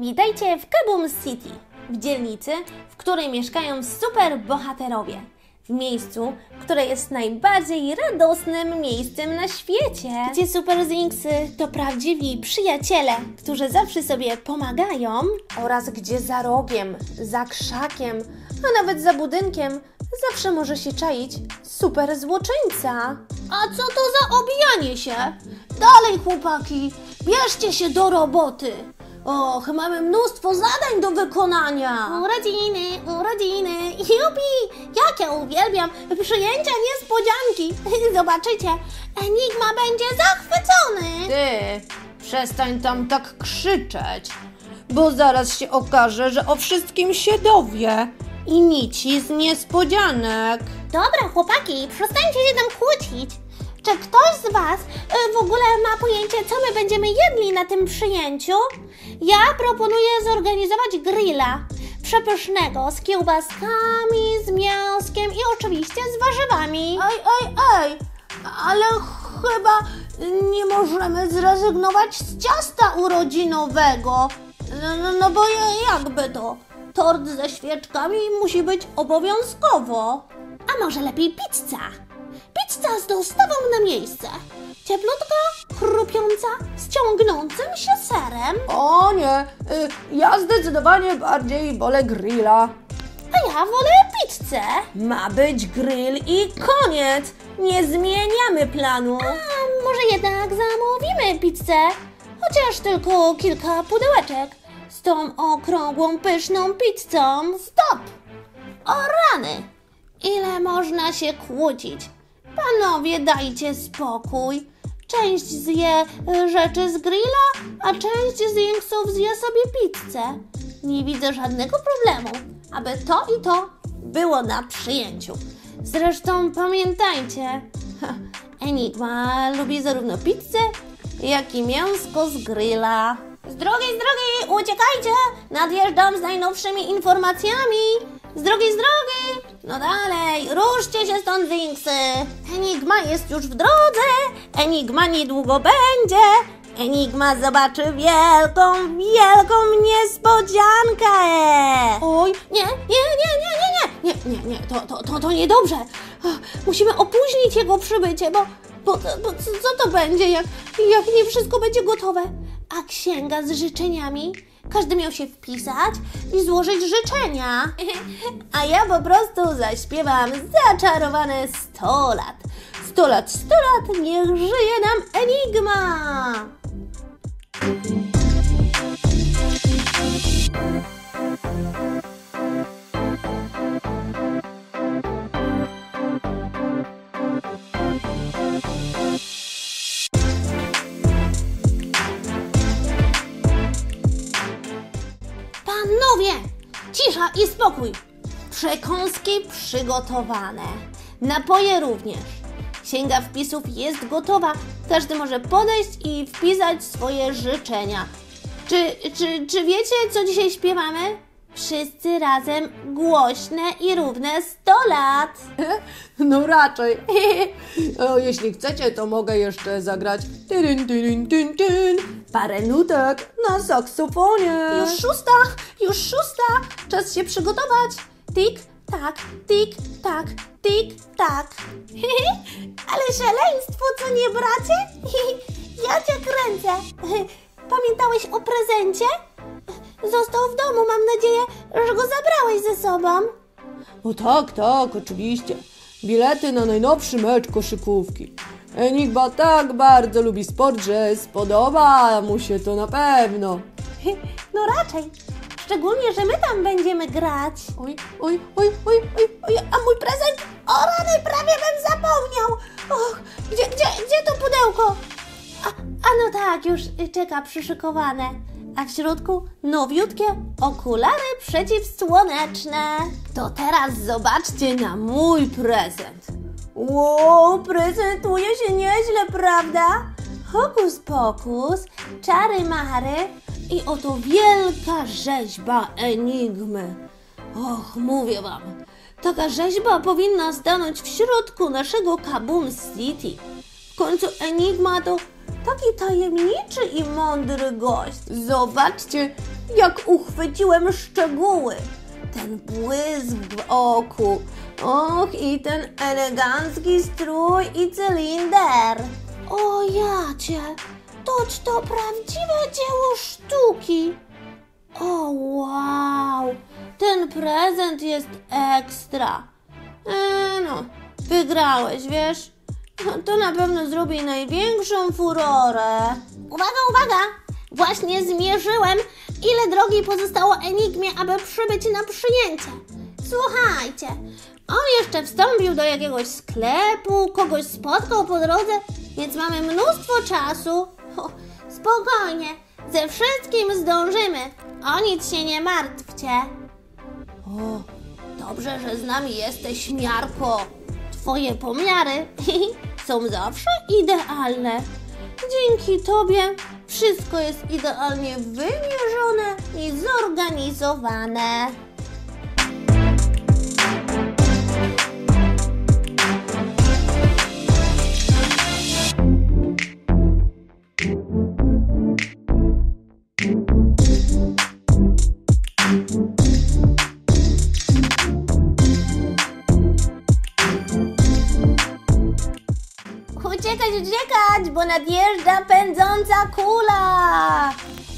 Witajcie w Kaboom City, w dzielnicy, w której mieszkają super bohaterowie. W miejscu, które jest najbardziej radosnym miejscem na świecie. Gdzie Super Zinksy to prawdziwi przyjaciele, którzy zawsze sobie pomagają. Oraz gdzie za rogiem, za krzakiem, a nawet za budynkiem zawsze może się czaić super złoczyńca. A co to za obijanie się? Dalej, chłopaki, bierzcie się do roboty. Och, mamy mnóstwo zadań do wykonania. Urodziny, urodziny, jupi! Jak ja uwielbiam przyjęcia niespodzianki. Zobaczycie, Enigma będzie zachwycony. Ty, przestań tam tak krzyczeć, bo zaraz się okaże, że o wszystkim się dowie. I nici z niespodzianek. Dobra, chłopaki, przestańcie się tam kłócić. Czy ktoś z Was y, w ogóle ma pojęcie, co my będziemy jedli na tym przyjęciu? Ja proponuję zorganizować grilla. Przepysznego, z kiełbaskami, z mięskiem i oczywiście z warzywami. Ej, ej, ej, ale chyba nie możemy zrezygnować z ciasta urodzinowego. No, no, no bo ja- jakby to? Tort ze świeczkami musi być obowiązkowo. A może lepiej pizza? Pizza z dostawą na miejsce. Cieplutka, chrupiąca, z ciągnącym się serem. O nie, y, ja zdecydowanie bardziej wolę grilla. A ja wolę pizzę. Ma być grill i koniec. Nie zmieniamy planu. A może jednak zamówimy pizzę? Chociaż tylko kilka pudełeczek. Z tą okrągłą, pyszną pizzą. Stop! O rany! Ile można się kłócić? Panowie, dajcie spokój. Część zje y, rzeczy z grilla, a część z Jinxów zje sobie pizzę. Nie widzę żadnego problemu, aby to i to było na przyjęciu. Zresztą pamiętajcie, Enigma lubi zarówno pizzę, jak i mięsko z grilla. Z drogi, z drogi, uciekajcie! Nadjeżdżam z najnowszymi informacjami! Z drogi, z drogi! No dalej, ruszcie się stąd, Zinksy! Enigma jest już w drodze! Enigma niedługo będzie! Enigma zobaczy wielką, wielką niespodziankę! Oj, nie, nie, nie, nie, nie, nie, nie, nie, nie, to, to, to, to niedobrze. Musimy opóźnić jego przybycie, bo, bo, bo co to będzie, jak, jak nie wszystko będzie gotowe? A księga z życzeniami? Każdy miał się wpisać i złożyć życzenia. A ja po prostu zaśpiewam zaczarowane 100 lat. 100 lat, 100 lat, niech żyje nam Enigma! Panowie, cisza i spokój. Przekąski przygotowane. Napoje również. Księga wpisów jest gotowa. Każdy może podejść i wpisać swoje życzenia. Czy, czy, czy wiecie, co dzisiaj śpiewamy? Wszyscy razem głośne i równe 100 lat. No raczej. o, jeśli chcecie, to mogę jeszcze zagrać tyryn, tyryn, tyn, tyn. parę nutek na saksofonie. Już szósta, już szósta. Czas się przygotować. Tik, tak, tik, tak, tik, tak. Ale szaleństwo, co nie, bracie? Ja cię kręcę. Pamiętałeś o prezencie? Został w domu, mam nadzieję, że go zabrałeś ze sobą. O tak, tak, oczywiście. Bilety na najnowszy mecz koszykówki. Enigma tak bardzo lubi sport, że spodoba mu się to na pewno. No raczej. Szczególnie, że my tam będziemy grać. Oj, oj, oj, oj, oj, Oj, a mój prezent? O rany, prawie bym zapomniał. Och, gdzie, gdzie, gdzie to pudełko? A, a no tak, już czeka przyszykowane. A w środku nowiutkie okulary przeciwsłoneczne. To teraz zobaczcie na mój prezent. Wow, prezentuje się nieźle, prawda? Hokus pokus, czary mary i oto wielka rzeźba Enigmy. Och, mówię wam, taka rzeźba powinna stanąć w środku naszego Kaboom City. W końcu Enigma to taki tajemniczy i mądry gość. Zobaczcie, jak uchwyciłem szczegóły. Ten błysk w oku. Och, i ten elegancki strój i cylinder. O jacie, toć to prawdziwe dzieło sztuki. O wow, ten prezent jest ekstra. E, no, wygrałeś, wiesz? To na pewno zrobi największą furorę. Uwaga, uwaga! Właśnie zmierzyłem, ile drogi pozostało Enigmie, aby przybyć na przyjęcie. Słuchajcie, on jeszcze wstąpił do jakiegoś sklepu, kogoś spotkał po drodze, więc mamy mnóstwo czasu. O, spokojnie, ze wszystkim zdążymy. O nic się nie martwcie. O, dobrze, że z nami jesteś, Miarko. Twoje pomiary są zawsze idealne. Dzięki Tobie wszystko jest idealnie wymierzone i zorganizowane. Bo nadjeżdża pędząca kula,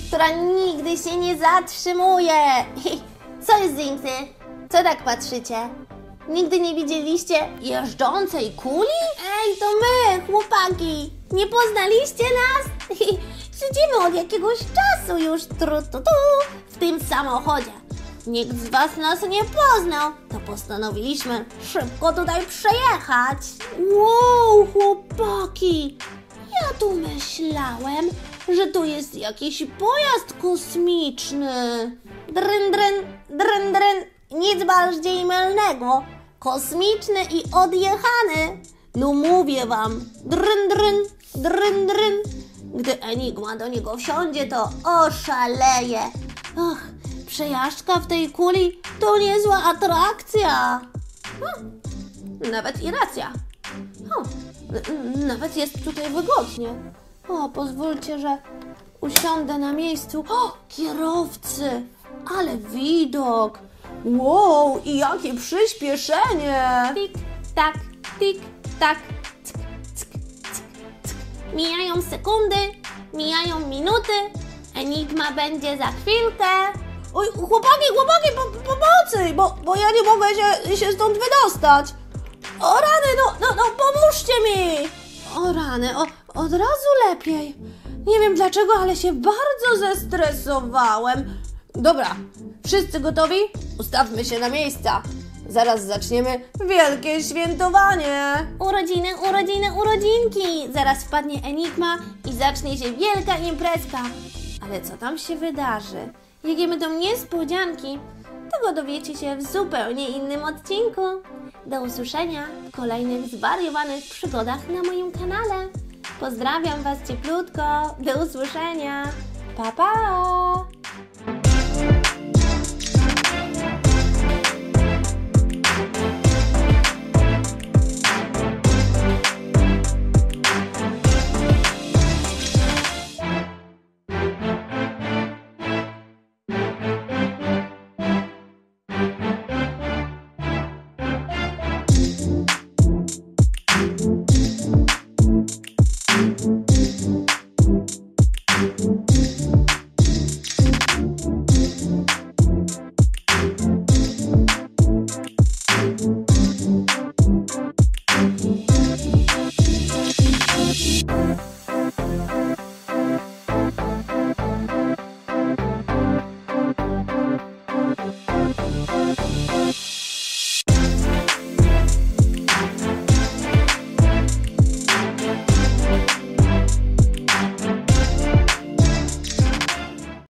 która nigdy się nie zatrzymuje. Co jest, Zinksy? Co tak patrzycie? Nigdy nie widzieliście jeżdżącej kuli? Ej, to my, chłopaki! Nie poznaliście nas? Siedzimy od jakiegoś czasu już tru, tu, tu, w tym samochodzie. Nikt z was nas nie poznał, to postanowiliśmy szybko tutaj przejechać. Wow, chłopaki! Ja tu myślałem, że to jest jakiś pojazd kosmiczny. Dryn, dryn, dryn, dryn. Nic bardziej mylnego. Kosmiczny i odjechany. No mówię wam. Dryn, dryn, dryn, dryn. Gdy Enigma do niego wsiądzie, to oszaleje. Ach, przejażdżka w tej kuli to niezła atrakcja. Hm, nawet i racja. N- nawet jest tutaj wygodnie. O, pozwólcie, że usiądę na miejscu. O, kierowcy! Ale widok! Wow, i jakie przyspieszenie! Tik, tak, tik, tak. Cyk, cyk, cyk, cyk. Mijają sekundy, mijają minuty. Enigma będzie za chwilkę. Oj, chłopaki, chłopaki, po, pomocy, bo, bo ja nie mogę się, się stąd wydostać. O rany, no, no, no, pomóżcie mi! O rany, o, od razu lepiej. Nie wiem dlaczego, ale się bardzo zestresowałem. Dobra, wszyscy gotowi? Ustawmy się na miejsca. Zaraz zaczniemy wielkie świętowanie. Urodziny, urodziny, urodzinki! Zaraz wpadnie Enigma i zacznie się wielka imprezka. Ale co tam się wydarzy? Jakie będą niespodzianki? Tego dowiecie się w zupełnie innym odcinku. Do usłyszenia w kolejnych zwariowanych przygodach na moim kanale. Pozdrawiam Was cieplutko. Do usłyszenia. Pa, pa!